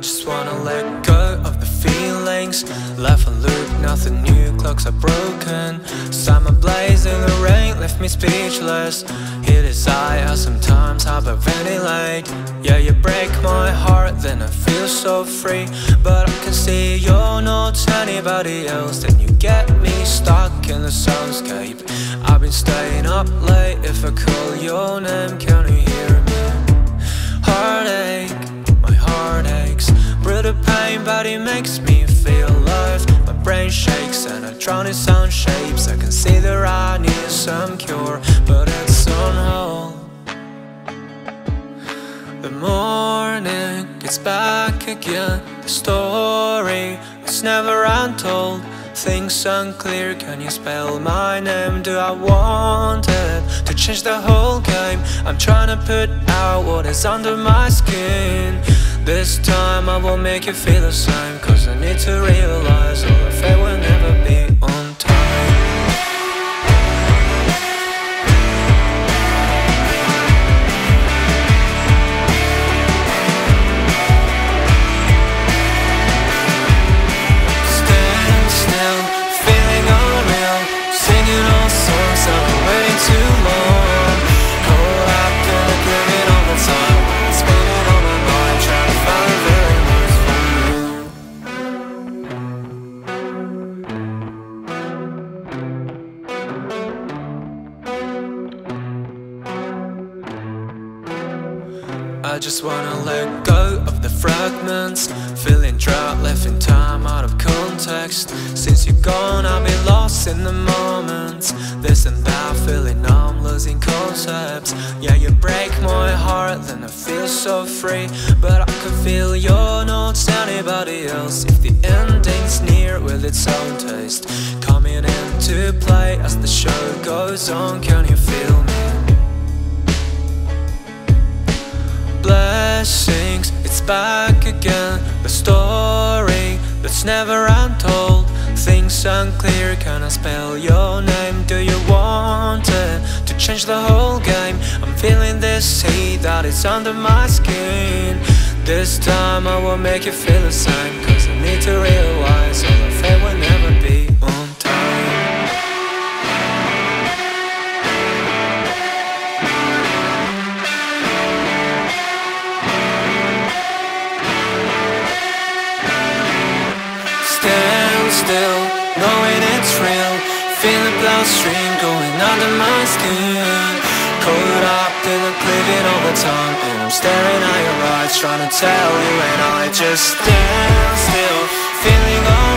just wanna let go of the feelings. Left a loop, nothing new, clocks are broken. Summer blaze in the rain left me speechless. Here desire sometimes have a rainy hyperventilate Yeah, you break my heart, then I feel so free. But I can see you're not anybody else. Then you get me stuck in the soundscape. I've been staying up late, if I call your name, can you hear it makes me feel alive. My brain shakes and I drown in sound shapes. I can see that I need some cure, but it's on hold. The morning gets back again. The story is never untold. Things unclear, can you spell my name? Do I want it to change the whole game? I'm trying to put out what is under my skin this time I will make you feel the same Cause I need to realize all of it will never be I just wanna let go of the fragments. Feeling drought, left in time, out of context. Since you're gone, I've been lost in the moments. This and that, feeling I'm losing concepts. Yeah, you break my heart, then I feel so free. But I can feel you're not anybody else. If the ending's near with its own taste? Coming into play as the show goes on. Can you back again The story that's never untold Things unclear, can I spell your name? Do you want it to change the whole game? I'm feeling this heat that is under my skin This time I will make you feel the same Cause I need to realize all still, knowing it's real. Feel the bloodstream going under my skin. Caught up in all the time. And I'm staring at your eyes trying to tell you And I just stand still, feeling alright